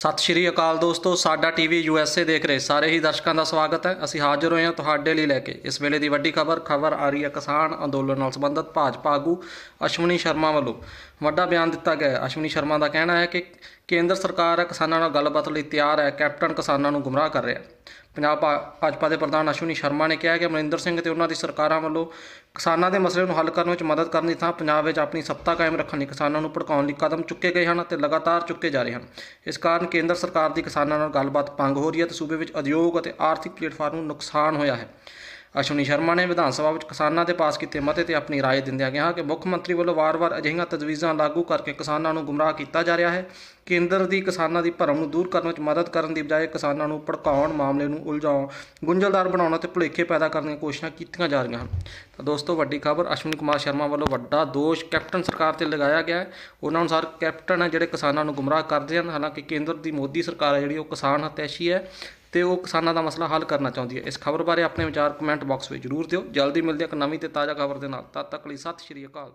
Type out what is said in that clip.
ਸਤਿ ਸ਼੍ਰੀ ਅਕਾਲ ਦੋਸਤੋ, ਸਾਡਾ ਟੀਵੀ ਯੂਐਸਏ ਦੇਖ ਰਹੇ ਸਾਰੇ ਹੀ ਦਰਸ਼ਕਾਂ ਦਾ ਸਵਾਗਤ ਹੈ। ਅਸੀਂ ਹਾਜ਼ਰ ਹੋਏ ਹਾਂ ਤੁਹਾਡੇ ਲਈ ਲੈ ਕੇ। ਇਸ ਵੇਲੇ ਦੀ ਵੱਡੀ ਖਬਰ ਖਬਰ ਆ ਰਹੀ ਹੈ ਕਿਸਾਨ ਅੰਦੋਲਨ ਨਾਲ ਸੰਬੰਧਿਤ ਭਾਜਪਾ ਆਗੂ ਅਸ਼ਵਨੀ ਸ਼ਰਮਾ ਵੱਲੋਂ। ਵੱਡਾ ਬਿਆਨ ਦਿੱਤਾ ਗਿਆ ਹੈ। ਅਸ਼ਵਨੀ ਸ਼ਰਮਾ ਦਾ ਕਹਿਣਾ ਹੈ ਕਿ ਕੇਂਦਰ ਸਰਕਾਰ ਕਿਸਾਨਾਂ ਨਾਲ ਗੱਲਬਾਤ ਲਈ ਤਿਆਰ ਹੈ, ਕੈਪਟਨ ਕਿਸਾਨਾਂ ਨੂੰ ਗੁੰਮਰਾਹ ਕਰ ਰਿਹਾ ਹੈ। ਪੰਜਾਬ ਭਾ- ਭਾਜਪਾ ਦੇ ਪ੍ਰਧਾਨ ਅਸ਼ਵਨੀ ਸ਼ਰਮਾ ਨੇ ਕਿਹਾ ਕਿ ਅਮਰਿੰਦਰ ਸਿੰਘ ਤੇ ਉਹਨਾਂ ਦੀ ਸਰਕਾਰਾਂ ਵੱਲੋਂ ਕਿਸਾਨਾਂ ਦੇ ਮਸਲੇ ਨੂੰ ਹੱਲ ਕਰਨ ਵਿੱਚ ਮਦਦ ਕਰਨ ਦੀ ਥਾਂ ਪੰਜਾਬ ਵਿੱਚ ਆਪਣੀ ਸੱਤਾ ਕਾਇਮ ਰੱਖਣ ਲਈ ਕਿਸਾਨਾਂ ਨੂੰ ਭੜਕਾਉਣ ਲਈ ਕਦਮ ਚੁੱਕੇ ਗਏ ਹਨ ਅਤੇ ਲਗਾਤਾਰ ਚੁੱਕੇ ਜਾ ਰਹੇ ਹਨ। ਇਸ ਕਾਰਨ ਕੇਂਦਰ ਸਰਕਾਰ ਦੀ ਕਿਸਾਨਾਂ ਨਾਲ ਗੱਲਬਾਤ ਭੰਗ ਹੋ ਰਹੀ ਹੈ ਤੇ ਸੂਬੇ ਵਿੱਚ ਉਦਯੋਗ ਅਤੇ ਆਰਥਿਕ ਪਲੇਟਫਾਰਮ ਨੂੰ ਨੁਕਸਾਨ ਹੋਇਆ ਹੈ। ਅਸ਼ਵਨੀ ਸ਼ਰਮਾ ਨੇ ਵਿਧਾਨ ਸਭਾ ਵਿੱਚ ਕਿਸਾਨਾਂ ਦੇ ਪਾਸ ਕੀਤੇ ਮਤੇ ਤੇ ਆਪਣੀ رائے ਦਿੰਦਿਆਂ ਕਿਹਾ ਕਿ ਮੁੱਖ ਮੰਤਰੀ ਵੱਲੋਂ ਵਾਰ-ਵਾਰ ਅਜਿਹੀਆਂ ਤਜਵੀਜ਼ਾਂ ਲਾਗੂ ਕਰਕੇ ਕਿਸਾਨਾਂ ਨੂੰ ਗੁੰਮਰਾਹ ਕੀਤਾ ਜਾ ਰਿਹਾ ਹੈ ਕੇਂਦਰ ਦੀ ਕਿਸਾਨਾਂ ਦੀ ਭਰਮ ਨੂੰ ਦੂਰ ਕਰਨ ਵਿੱਚ ਮਦਦ ਕਰਨ ਦੀ ਬਜਾਏ ਕਿਸਾਨਾਂ ਨੂੰ ਭੜਕਾਉਣ ਮਾਮਲੇ ਨੂੰ ਉਲਝਾਉਣ ਗੁੰਝਲਦਾਰ ਬਣਾਉਣ ਅਤੇ ਭੁਲੇਖੇ ਪੈਦਾ ਕਰਨ ਦੀਆਂ ਕੋਸ਼ਿਸ਼ਾਂ ਕੀਤੀਆਂ ਜਾ ਰਹੀਆਂ ਹਨ ਤਾਂ ਦੋਸਤੋ ਵੱਡੀ ਖਬਰ ਅਸ਼ਵਨੀ ਕੁਮਾਰ ਸ਼ਰਮਾ ਵੱਲੋਂ ਵੱਡਾ ਦੋਸ਼ ਕੈਪਟਨ ਸਰਕਾਰ ਤੇ ਲਗਾਇਆ ਗਿਆ ਹੈ ਉਹਨਾਂ ਅਨੁਸਾਰ ਕੈਪਟਨ ਹੈ ਜਿਹੜੇ ਕਿਸਾਨਾਂ ਨੂੰ ਗੁੰਮਰਾਹ ਕਰਦੇ ਹਨ ਹਾਲਾਂਕਿ ਕੇਂਦਰ ਦੀ ਮੋਦੀ ਸਰਕਾਰ ਹੈ ਜਿਹੜੀ ਉਹ ਕਿਸਾਨ ਹਤੈਸ਼ੀ ਹੈ ਤੇ ਉਹ ਕਿਸਾਨਾਂ ਦਾ ਮਸਲਾ ਹੱਲ ਕਰਨਾ ਚਾਹੁੰਦੀ ਹੈ। ਇਸ ਖਬਰ ਬਾਰੇ ਆਪਣੇ ਵਿਚਾਰ ਕਮੈਂਟ ਬਾਕਸ ਵਿੱਚ ਜ਼ਰੂਰ ਦਿਓ। ਜਲਦੀ ਮਿਲਦੇ ਹਾਂ ਇੱਕ ਨਵੀਂ ਤੇ ਤਾਜ਼ਾ ਖਬਰ ਦੇ ਨਾਲ। ਤਦ ਤੱਕ ਲਈ ਸਤਿ ਸ਼੍ਰੀ ਅਕਾਲ।